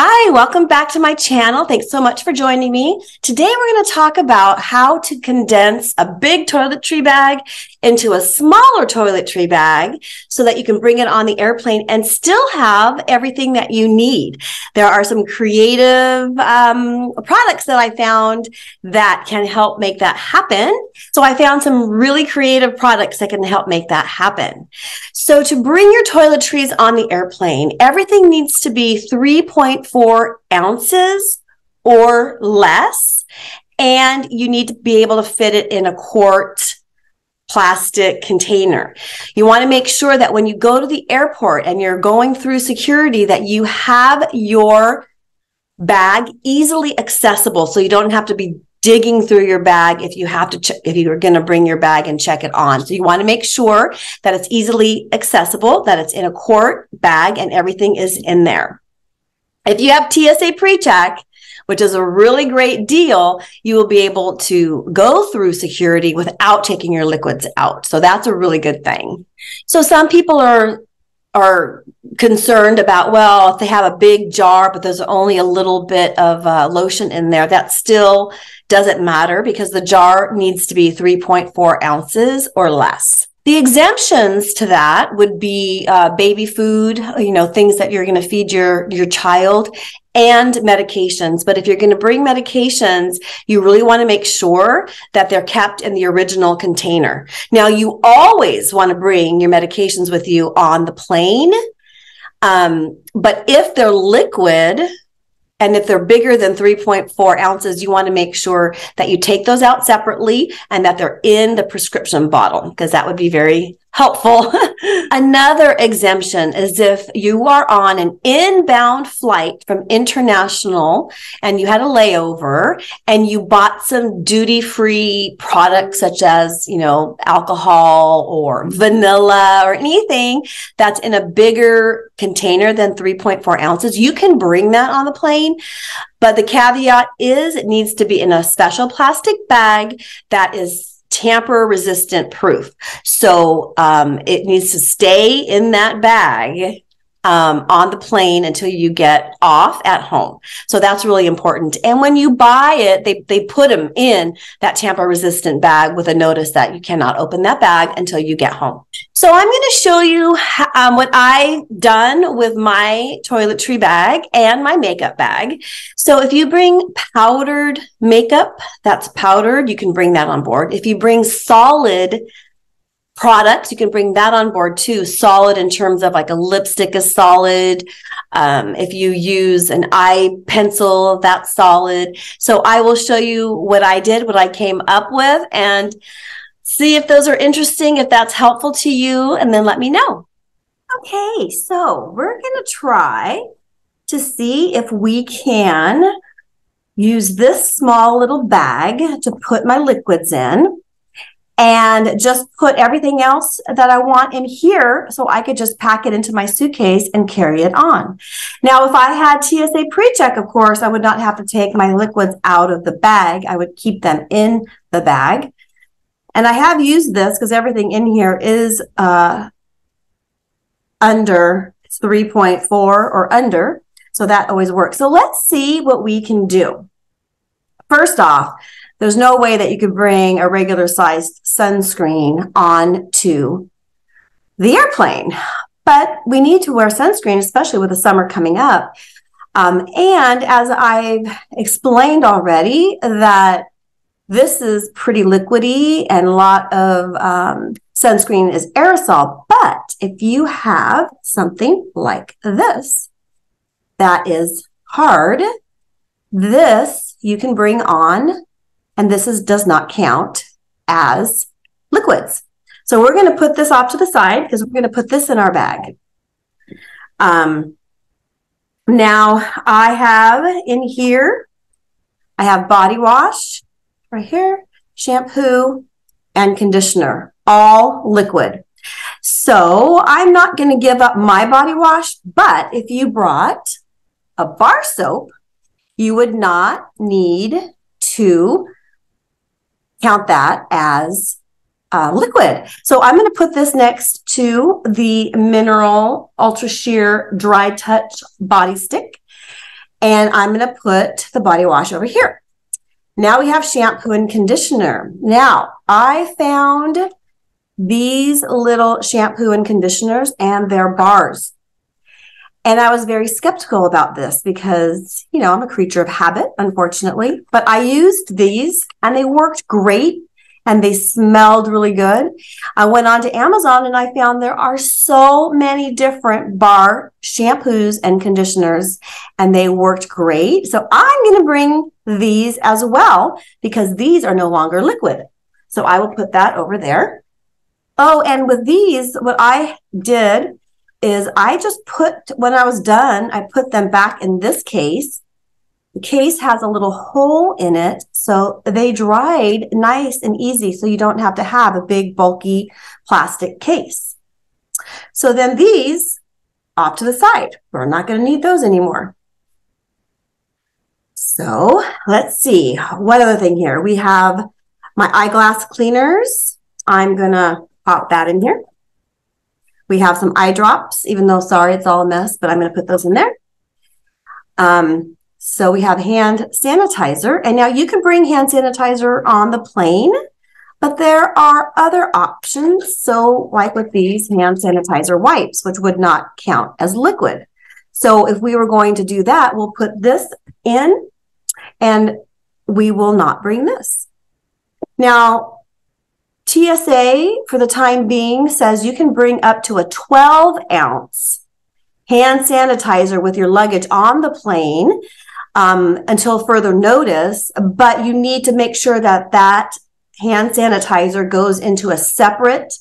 Hi, welcome back to my channel. Thanks so much for joining me. Today we're going to talk about how to condense a big toiletry bag into a smaller toiletry bag so that you can bring it on the airplane and still have everything that you need. There are some creative um, products that I found that can help make that happen. So I found some really creative products that can help make that happen. So to bring your toiletries on the airplane, everything needs to be 3.4 ounces or less. And you need to be able to fit it in a quart plastic container. You want to make sure that when you go to the airport and you're going through security that you have your bag easily accessible so you don't have to be digging through your bag if you have to ch- if you're going to bring your bag and check it on so you want to make sure that it's easily accessible that it's in a quart bag and everything is in there if you have TSA PreCheck, which is a really great deal, you will be able to go through security without taking your liquids out. So that's a really good thing. So some people are are concerned about well if they have a big jar but there's only a little bit of uh, lotion in there that still doesn't matter because the jar needs to be 3.4 ounces or less the exemptions to that would be uh, baby food, you know, things that you're going to feed your your child, and medications. But if you're going to bring medications, you really want to make sure that they're kept in the original container. Now, you always want to bring your medications with you on the plane. Um, but if they're liquid, and if they're bigger than 3.4 ounces, you want to make sure that you take those out separately and that they're in the prescription bottle because that would be very helpful. Another exemption is if you are on an inbound flight from international and you had a layover and you bought some duty free products such as, you know, alcohol or vanilla or anything that's in a bigger container than 3.4 ounces, you can bring that on the plane. But the caveat is it needs to be in a special plastic bag that is tamper resistant proof. So um, it needs to stay in that bag um, on the plane until you get off at home. So that's really important. And when you buy it, they, they put them in that tamper resistant bag with a notice that you cannot open that bag until you get home. So I'm going to show you um, what I've done with my toiletry bag and my makeup bag. So if you bring powdered makeup, that's powdered, you can bring that on board. If you bring solid products, you can bring that on board too. Solid in terms of like a lipstick is solid. Um, if you use an eye pencil, that's solid. So I will show you what I did, what I came up with, and see if those are interesting, if that's helpful to you, and then let me know. Okay, so we're going to try to see if we can use this small little bag to put my liquids in and just put everything else that I want in here so I could just pack it into my suitcase and carry it on. Now, if I had TSA PreCheck, of course, I would not have to take my liquids out of the bag. I would keep them in the bag. And I have used this because everything in here is uh, under 3.4 or under. So that always works. So let's see what we can do. First off, there's no way that you could bring a regular sized sunscreen on to the airplane. But we need to wear sunscreen, especially with the summer coming up. Um, and as I've explained already, that this is pretty liquidy and a lot of um, sunscreen is aerosol. But if you have something like this that is hard, this you can bring on, and this is does not count as liquids. So we're going to put this off to the side because we're going to put this in our bag. Um, now I have in here, I have body wash, right here, shampoo and conditioner, all liquid. So I'm not going to give up my body wash, but if you brought a bar soap, you would not need to count that as uh, liquid. So I'm going to put this next to the Mineral Ultra Sheer Dry Touch Body Stick. And I'm going to put the body wash over here. Now we have shampoo and conditioner. Now I found these little shampoo and conditioners and their bars. And I was very skeptical about this because, you know, I'm a creature of habit, unfortunately, but I used these and they worked great and they smelled really good. I went on to Amazon and I found there are so many different bar shampoos and conditioners and they worked great. So I'm going to bring these as well because these are no longer liquid. So I will put that over there. Oh, and with these, what I did is I just put, when I was done, I put them back in this case the case has a little hole in it, so they dried nice and easy, so you don't have to have a big, bulky plastic case. So then these off to the side. We're not going to need those anymore. So let's see. What other thing here? We have my eyeglass cleaners. I'm going to pop that in here. We have some eye drops, even though, sorry, it's all a mess, but I'm going to put those in there. Um, so we have hand sanitizer, and now you can bring hand sanitizer on the plane, but there are other options. So, like with these hand sanitizer wipes, which would not count as liquid. So, if we were going to do that, we'll put this in and we will not bring this. Now, TSA for the time being says you can bring up to a 12 ounce hand sanitizer with your luggage on the plane um, until further notice, but you need to make sure that that hand sanitizer goes into a separate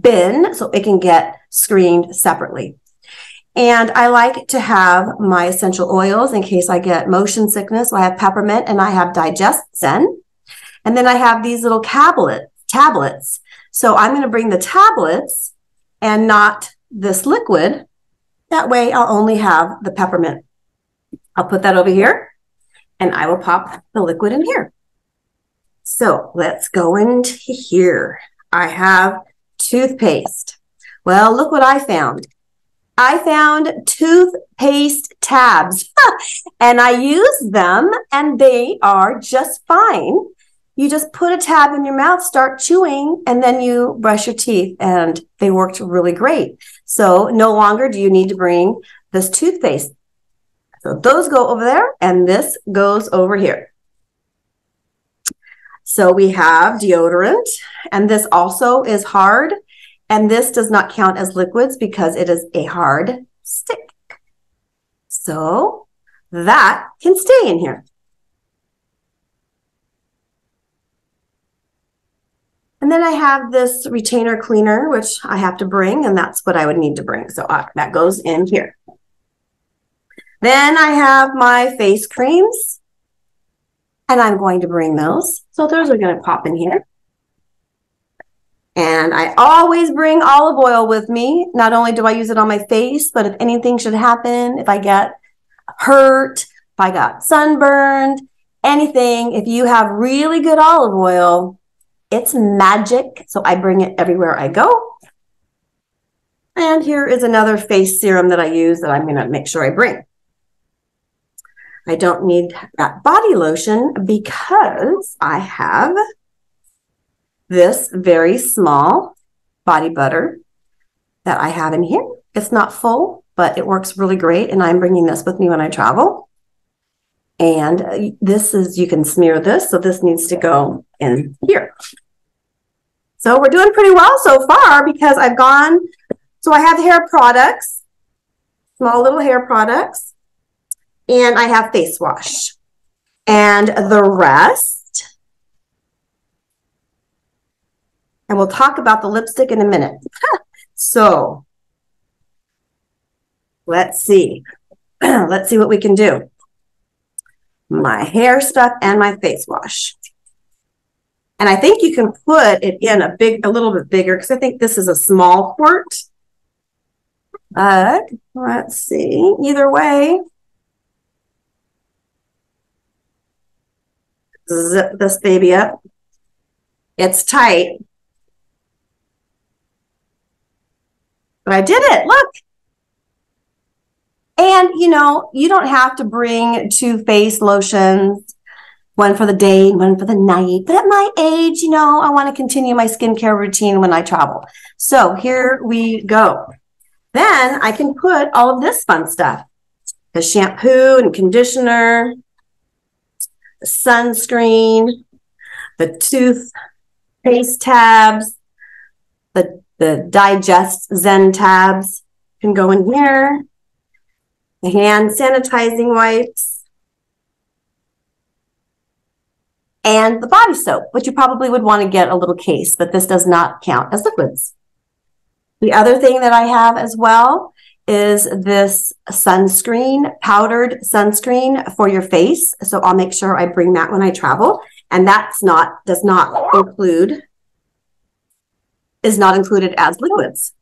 bin so it can get screened separately. And I like to have my essential oils in case I get motion sickness. So I have peppermint and I have DigestZen. And then I have these little tablets, tablets. So I'm going to bring the tablets and not this liquid. That way I'll only have the peppermint I'll put that over here and I will pop the liquid in here. So let's go into here. I have toothpaste. Well, look what I found. I found toothpaste tabs and I use them and they are just fine. You just put a tab in your mouth, start chewing, and then you brush your teeth and they worked really great. So no longer do you need to bring this toothpaste. So those go over there and this goes over here. So we have deodorant and this also is hard and this does not count as liquids because it is a hard stick. So that can stay in here. And then I have this retainer cleaner, which I have to bring, and that's what I would need to bring. So uh, that goes in here. Then I have my face creams and I'm going to bring those. So those are going to pop in here. And I always bring olive oil with me. Not only do I use it on my face, but if anything should happen, if I get hurt, if I got sunburned, anything, if you have really good olive oil, it's magic. So I bring it everywhere I go. And here is another face serum that I use that I'm going to make sure I bring. I don't need that body lotion because I have this very small body butter that I have in here. It's not full, but it works really great. And I'm bringing this with me when I travel. And this is, you can smear this. So this needs to go in here. So we're doing pretty well so far because I've gone, so I have hair products, small little hair products and I have face wash. And the rest, and we'll talk about the lipstick in a minute. so let's see. let's see what we can do. My hair stuff and my face wash. And I think you can put it in a big, a little bit bigger because I think this is a small quart. But let's see. Either way, zip this baby up. It's tight. But I did it. Look. And, you know, you don't have to bring two face lotions, one for the day one for the night. But at my age, you know, I want to continue my skincare routine when I travel. So here we go. Then I can put all of this fun stuff the shampoo and conditioner, sunscreen, the toothpaste tabs, the, the DigestZen tabs can go in here, the hand sanitizing wipes, and the body soap, which you probably would want to get a little case, but this does not count as liquids. The other thing that I have as well is this sunscreen, powdered sunscreen for your face. So I'll make sure I bring that when I travel. And that's not, does not include, is not included as liquids.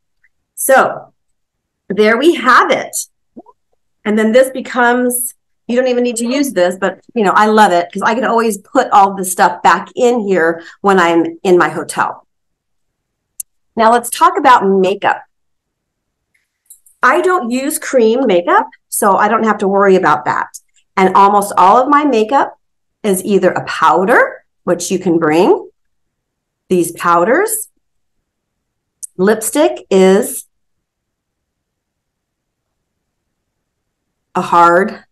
So there we have it. And then this becomes, you don't even need to use this, but you know, I love it because I can always put all the stuff back in here when I'm in my hotel. Now let's talk about makeup. I don't use cream makeup, so I don't have to worry about that. And almost all of my makeup is either a powder, which you can bring, these powders. Lipstick is a hard,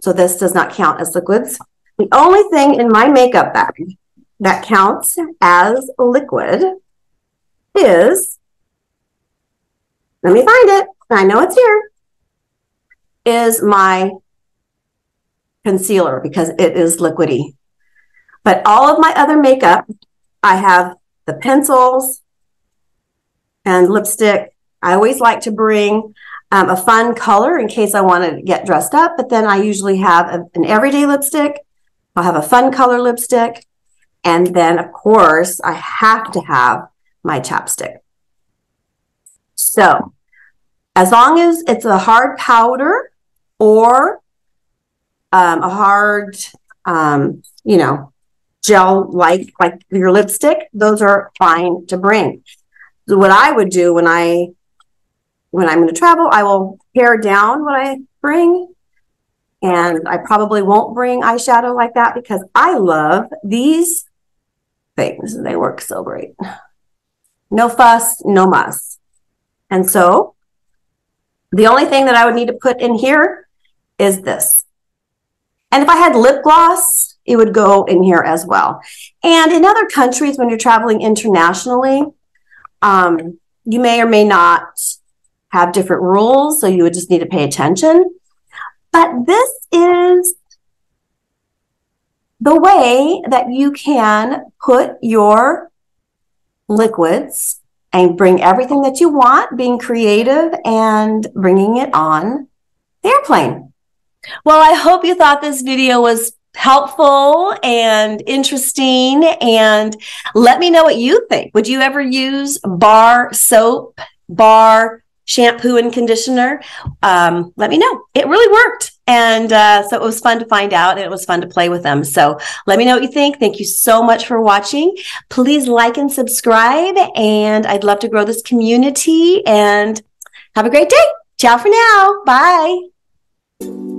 so this does not count as liquids. The only thing in my makeup bag that counts as liquid is let me find it. I know it's here. Is my concealer because it is liquidy. But all of my other makeup, I have the pencils and lipstick. I always like to bring um, a fun color in case I want to get dressed up, but then I usually have a, an everyday lipstick. I'll have a fun color lipstick. And then, of course, I have to have my chapstick. So as long as it's a hard powder or um, a hard, um, you know, gel like like your lipstick, those are fine to bring. So what I would do when I when I'm going to travel, I will pare down what I bring. And I probably won't bring eyeshadow like that because I love these things. They work so great. No fuss, no muss. And so the only thing that I would need to put in here is this. And if I had lip gloss, it would go in here as well. And in other countries, when you're traveling internationally, um, you may or may not have different rules, so you would just need to pay attention. But this is the way that you can put your liquids and bring everything that you want, being creative and bringing it on the airplane. Well, I hope you thought this video was helpful and interesting. And let me know what you think. Would you ever use bar soap, bar shampoo and conditioner? Um, let me know. It really worked. And uh, so it was fun to find out and it was fun to play with them. So let me know what you think. Thank you so much for watching. Please like and subscribe. And I'd love to grow this community and have a great day. Ciao for now. Bye.